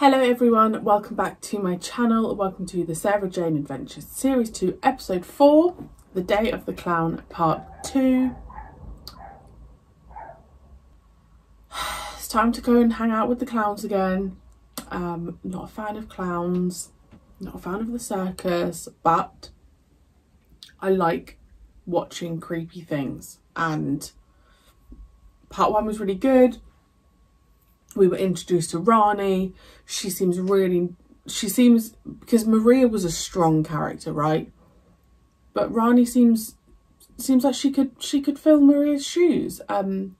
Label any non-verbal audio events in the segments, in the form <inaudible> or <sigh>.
Hello everyone, welcome back to my channel. Welcome to the Sarah Jane Adventures Series 2 Episode 4, The Day of the Clown Part 2. It's time to go and hang out with the clowns again. Um, not a fan of clowns, not a fan of the circus, but I like watching creepy things and part one was really good we were introduced to Rani. She seems really, she seems, because Maria was a strong character, right? But Rani seems, seems like she could, she could fill Maria's shoes. Um,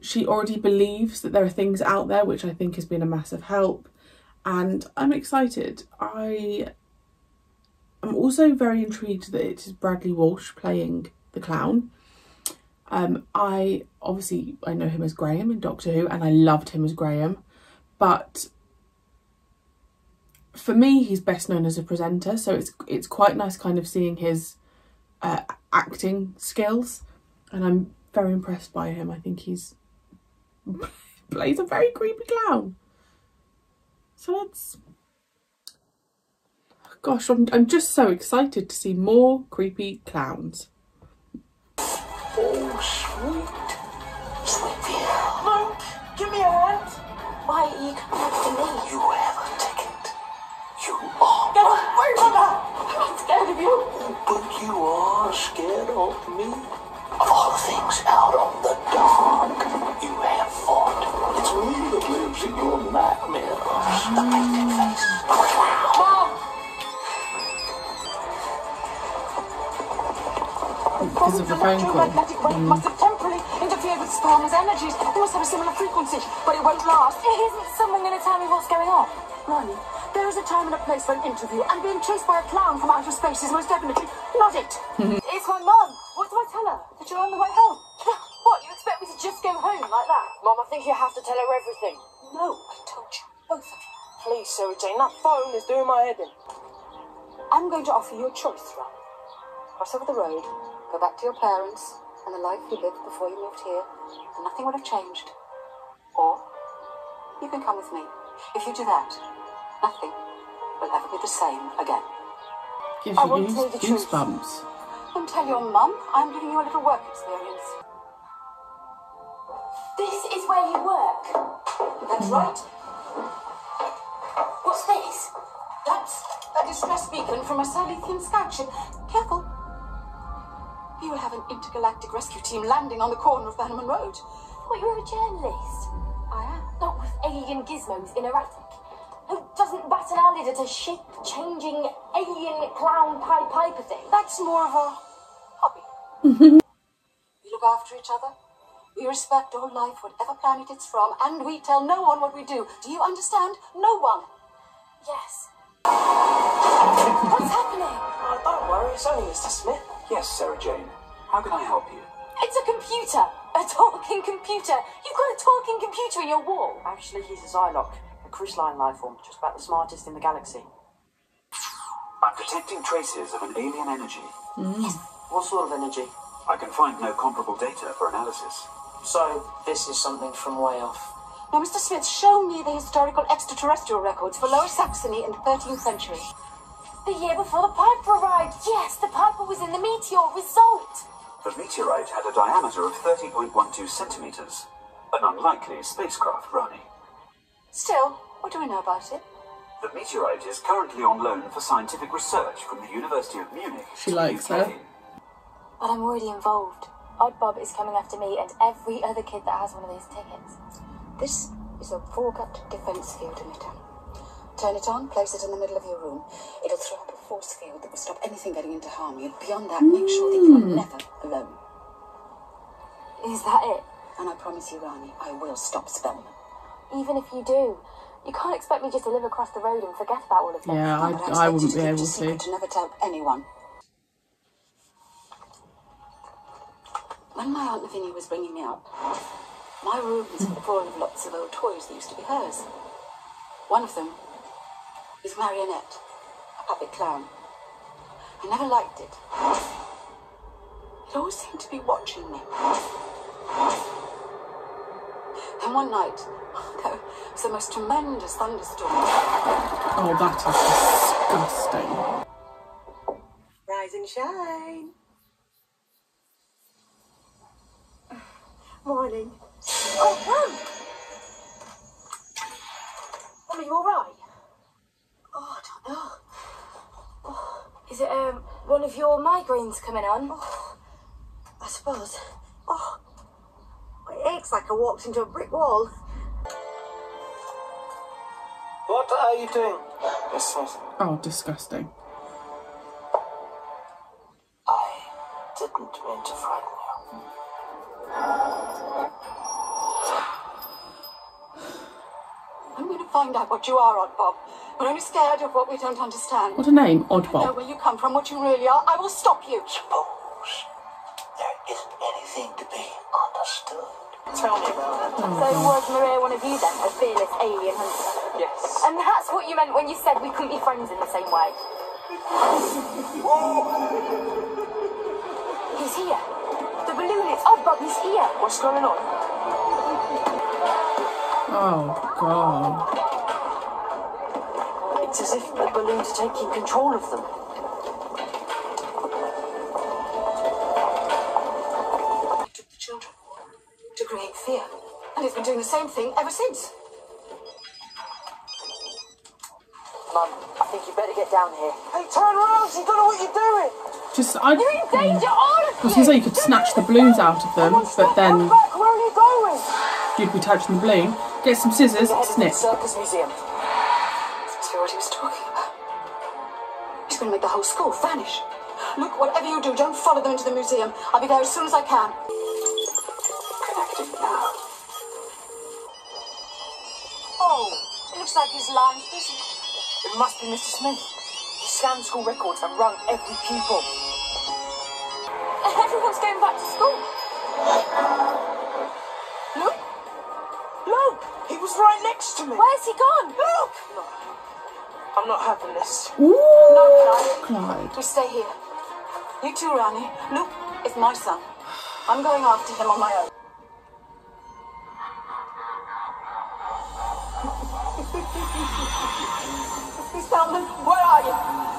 she already believes that there are things out there, which I think has been a massive help. And I'm excited. I am also very intrigued that it is Bradley Walsh playing the clown. Um, I obviously I know him as Graham in Doctor Who, and I loved him as Graham, but for me, he's best known as a presenter. So it's it's quite nice, kind of seeing his uh, acting skills, and I'm very impressed by him. I think he's <laughs> plays a very creepy clown. So let's. Gosh, I'm I'm just so excited to see more creepy clowns. Oh, sweet. Sweet No, give me a hand. Why are you coming to me? You have a ticket. You are. Get away from her. I'm not scared of you. But you are scared of me. Of all the things out on phone call. Magnetic wave must have temporarily interfered with Storm's energies. They must have a similar frequency, but it won't last. Isn't someone going to tell me what's going on? Rani, there is a time and a place for an interview, and being chased by a clown from outer space is most definitely not it. <laughs> It's my mum. What do I tell her? That you're on the way home? <laughs> What, you expect me to just go home like that? Mom, I think you have to tell her everything. No, I told you, both of you. Please, Sarah Jane, that phone is doing my head in. I'm going to offer you a choice, Rani. Cross over the road, go back to your parents and the life you lived before you moved here, and nothing would have changed. Or you can come with me. If you do that, nothing will ever be the same again. Gives I won't tell the truth. goosebumps. And tell your mum I'm giving you a little work experience. This is where you work. That's hmm. right. What's this? That's a distress beacon from a Slitheen scout ship. Careful. You will have an intergalactic rescue team landing on the corner of Bannerman Road. What, you're a journalist? I am. Not with alien gizmos in a attic. Who doesn't bat an eyelid at a shape-changing alien clown Pied Piper thing? That's more of a hobby. <laughs> we look after each other. We respect all life, whatever planet it's from, and we tell no one what we do. Do you understand? No one. Yes. <laughs> What's happening? Oh, don't worry, it's only Mr. Smith. Yes, Sarah Jane. How can I help you? It's a computer. A talking computer. You've got a talking computer in your wall. Actually, he's a Xylok, a crystalline life form, just about the smartest in the galaxy. I'm detecting traces of an alien energy. Hmm. What sort of energy? I can find no comparable data for analysis. So, this is something from way off. Now, Mr. Smith, show me the historical extraterrestrial records for Lower Saxony in the 13th century. The year before the Piper arrived. Yes, the Piper was in the meteor result. The meteorite had a diameter of 30.12 centimeters. An unlikely spacecraft, Rani. Still, what do we know about it? The meteorite is currently on loan for scientific research from the University of Munich. She likes UK. her. But I'm already involved. Odd Bob is coming after me and every other kid that has one of these tickets. This is a foregut defense field emitter. Turn it on, place it in the middle of your room. It'll throw up a force field that will stop anything getting in to harm you. Beyond that, make sure that you are hmm. never alone. Is that it? And I promise you, Rani, I will stop Spellman. Even if you do, you can't expect me just to live across the road and forget about all of this. Yeah, No, but I, I wouldn't be able it a secret to. to never tell anyone. When my Aunt Lavinia was bringing me up, my room was full of lots of old toys that used to be hers. One of them was Marionette, a puppet clown. I never liked it. It always seemed to be watching me. Then one night, <laughs> there was the most tremendous thunderstorm. Oh, that is disgusting. Rise and shine. <sighs> Morning. Oh, Pam! Are you alright? Oh, I don't know. Is it um one of your migraines coming on? I suppose. Oh, it aches like I walked into a brick wall. What are you doing? Yes, yes. Oh, disgusting. I didn't mean to frighten you. I'm going to find out what you are, Odd Bob. We're only scared of what we don't understand. What a name, Know Odd Bob. where you come from, what you really are. I will stop you. Suppose there isn't anything to be understood. Tell me about it. So was Maria one of you then, a fearless alien hunter? Yes. And that's what you meant when you said we couldn't be friends in the same way. <laughs> He's here. The balloon, is oh, odd, Bob, he's here. What's going on? Oh, God. It's as if the balloons are taking control of them. took the children to create fear. And it's been doing the same thing ever since. Mum, I think you better get down here. Hey, turn around! You don't know what you're doing! Just, I, You're in danger, all I was you! going to say you could snatch the balloons out of them, but then back! Where are you going? you'd be touching the balloon. Get some scissors, The head of the snip. circus museum. See what he was talking about. He's going to make the whole school vanish. Look, whatever you do, don't follow them into the museum. I'll be there as soon as I can. Connected now. Oh, it looks like his line's busy. It must be Mr. Smith. He scanned school records and rung every pupil. Everyone's going back to school. Look! Look! He was right next to me! Where's he gone? Look! No. I'm not having this. Ooh, No, Clyde. Clyde. We stay here. You too, Rani. Luke is my son. I'm going after him on my own. <laughs> Feldman, where are you?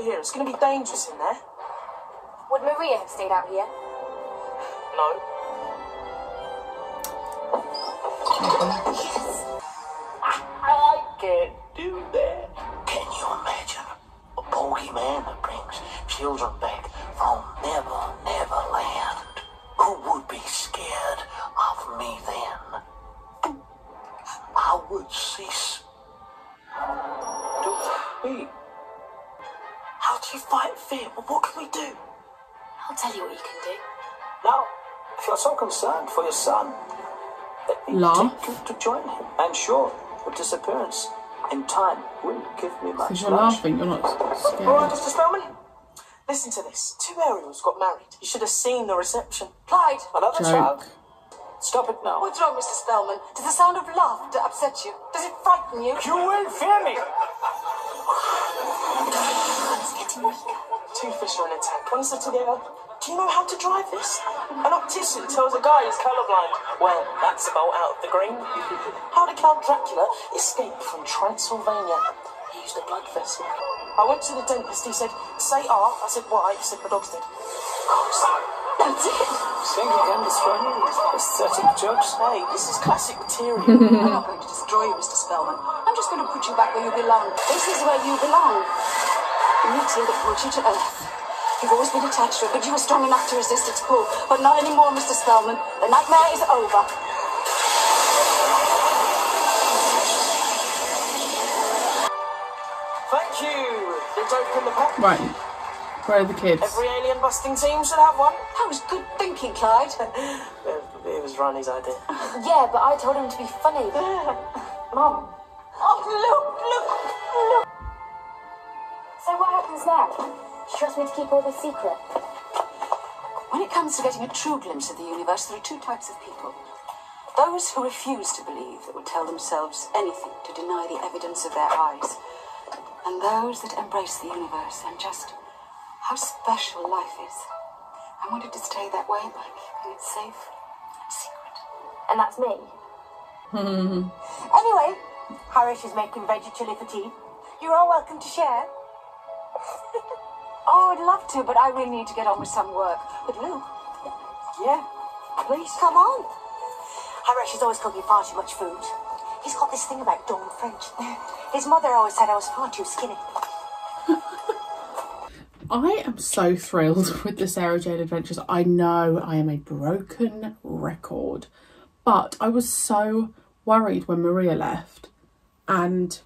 Stay here. It's going to be dangerous in there. Would Maria have stayed out here? No. Now, if you're so concerned for your son, let me Laugh. take you to join him. I'm sure your disappearance in time will give me much Because you're lunch. laughing, you're not scared. All right. Mr. Spellman. Listen to this. Two Ariels got married. You should have seen the reception. Clyde, Another child. Stop it now. what's wrong, Mr. Spellman? Does the sound of laughter upset you? Does it frighten you? You will fear me. It's getting weaker. Two fish are in a tank. One said together, Do you know how to drive this? An optician tells a guy he's colorblind. Well, that's about out of the green. How did Count Dracula escape from Transylvania? He used a blood vessel. I went to the dentist. He said, Say R. I said, Why? He said, My dog's dead. That's it. Sing again, Miss Fanny. Aesthetic jokes. Hey, this is classic material. <laughs> I'm not going to destroy you, Mr. Spellman. I'm just going to put you back where you belong. This is where you belong. That brought you to Earth. You've always been attached to it, but you were strong enough to resist its pull. But not anymore, Mr. Spellman. The nightmare is over. Thank you. The dope in the pack. Right. Where are the kids? Every alien busting team should have one. That was good thinking, Clyde. it, <laughs> it was Rani's idea. <laughs> Yeah, but I told him to be funny. <laughs> Mum. Oh, look, look, look. So what happens now? She trusts me to keep all this secret. When it comes to getting a true glimpse of the universe, there are two types of people. Those who refuse to believe that would tell themselves anything to deny the evidence of their eyes. And those that embrace the universe and just how special life is. I wanted to stay that way by keeping it safe and secret. And that's me. <laughs> Anyway, Haresh is making veggie chili for tea. You're all welcome to share. <laughs> Oh, I'd love to, but I really need to get on with some work. But Lou, yeah, please. Come on. Haresh is always cooking far too much food. He's got this thing about dumb French. <laughs> His mother always said I was far too skinny. <laughs> I am so thrilled <laughs> with the Sarah Jane Adventures. I know I am a broken record, but I was so worried when Maria left and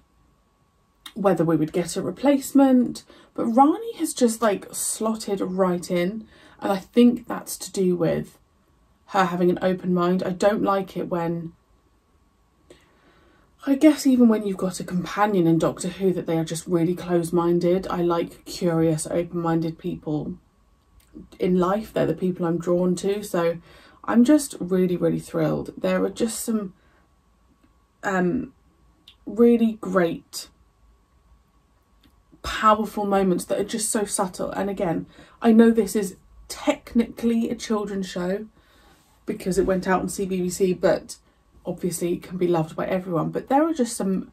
whether we would get a replacement. But Rani has just like slotted right in, and I think that's to do with her having an open mind. I don't like it when I guess even when you've got a companion in Doctor Who that they are just really close minded. I like curious, open minded people in life. They're the people I'm drawn to. So I'm just really, really thrilled. There are just some um, really great, powerful moments that are just so subtle. And again, I know this is technically a children's show because it went out on CBBC, but obviously it can be loved by everyone. But there are just some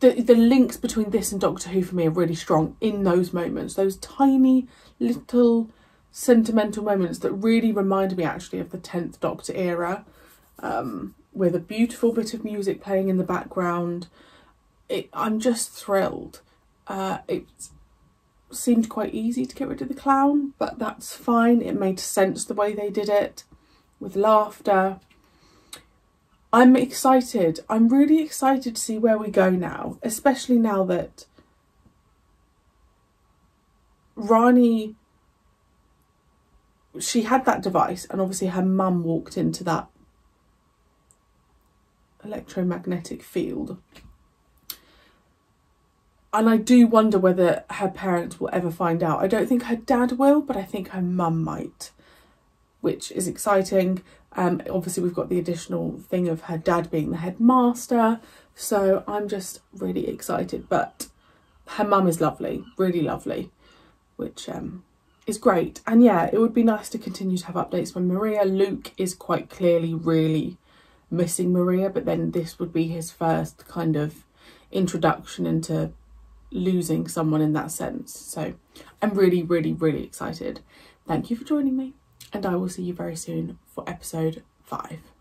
the the links between this and Doctor Who for me are really strong in those moments. Those tiny little sentimental moments that really remind me actually of the 10th Doctor era um, with a beautiful bit of music playing in the background. It, I'm just thrilled. Uh, it seemed quite easy to get rid of the clown, but that's fine. It made sense the way they did it with laughter. I'm excited. I'm really excited to see where we go now, especially now that Rani she had that device and obviously her mum walked into that electromagnetic field. And I do wonder whether her parents will ever find out. I don't think her dad will, but I think her mum might, which is exciting. Um, obviously, we've got the additional thing of her dad being the headmaster, so I'm just really excited. But her mum is lovely, really lovely, which um, is great. And yeah, it would be nice to continue to have updates when Maria. Luke is quite clearly really missing Maria, but then this would be his first kind of introduction into losing someone in that sense. So I'm really, really, really excited. Thank you for joining me, and I will see you very soon for episode five.